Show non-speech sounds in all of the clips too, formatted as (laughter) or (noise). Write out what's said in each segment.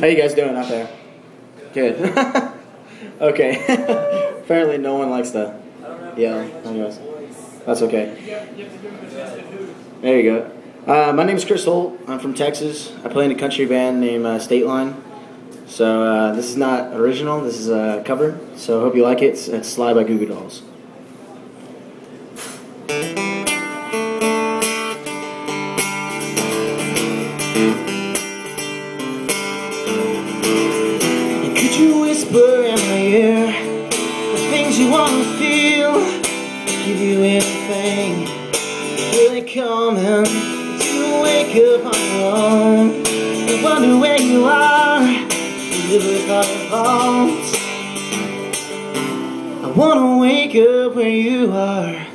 How you guys doing out there? Good. (laughs) okay. (laughs) Apparently no one likes to yell. Anyways, that's okay. There you go. Uh, my name is Chris Holt. I'm from Texas. I play in a country band named uh, State Line. So uh, this is not original. This is a cover. So I hope you like it. It's, it's Slide by Goo Goo Dolls. Whisper in my ear the things you want to feel? Give you anything really coming to wake up on your own. You wonder where you are, you live without your thoughts. I wanna wake up where you are.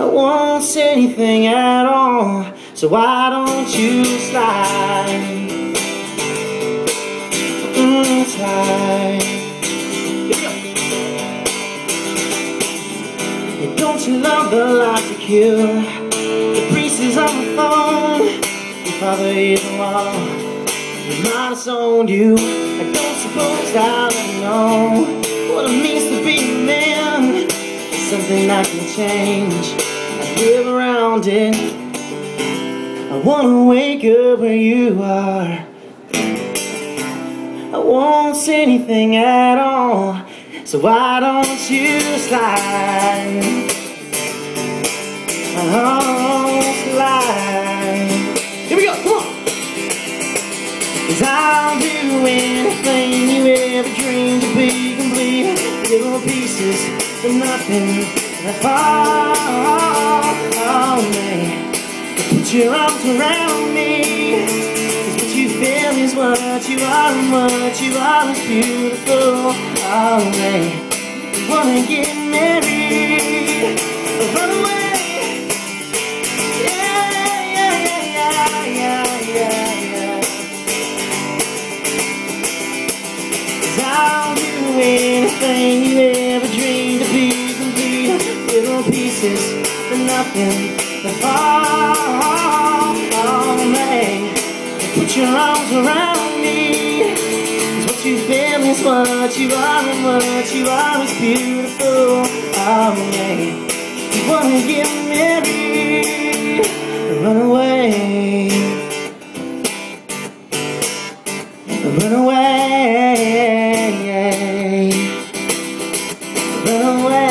I won't say anything at all, so why don't you slide? Slide. And don't you love the life to kill? The priest is on the phone. Your father is the law. Your mind has owned you. I don't suppose I'll ever know what it means to be a man. It's something I can change. I live around it. I wanna wake up where you are. I won't say anything at all. So why don't you slide? Oh, slide. Here we go, come on. Cause I'll do anything you ever dreamed to be complete. Little pieces for nothing that fall on me. Put your arms around is what you are and what you are is beautiful. Oh, man. You wanna get married? Run away. Yeah, yeah, yeah, yeah, yeah, yeah, I'll do anything you ever dreamed to be complete. Little pieces for nothing that fall on me. Put your arms around me. Cause what you feel is what you are And what you are is beautiful. Oh yeah. You wanna get married? Run away. Run away. Run away.